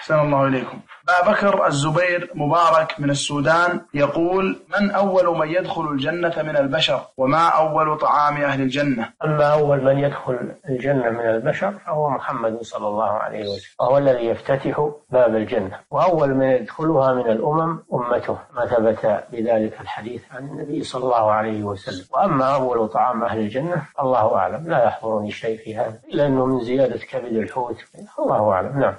أحسن الله إليكم. أبا بكر الزبير مبارك من السودان يقول من أول من يدخل الجنة من البشر وما أول طعام أهل الجنة؟ أما أول من يدخل الجنة من البشر فهو محمد صلى الله عليه وسلم. وهو الذي يفتتح باب الجنة. وأول من يدخلها من الأمم أمته. ما ثبت بذلك الحديث عن النبي صلى الله عليه وسلم. وأما أول طعام أهل الجنة الله أعلم. لا يحضرني شيء في هذا إلا أنه من زيادة كبد الحوت. الله أعلم. نعم.